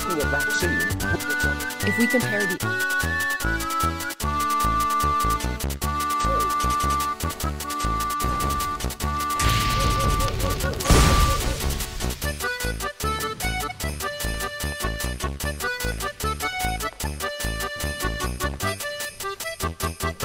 taking a vaccine. If we compare the Thank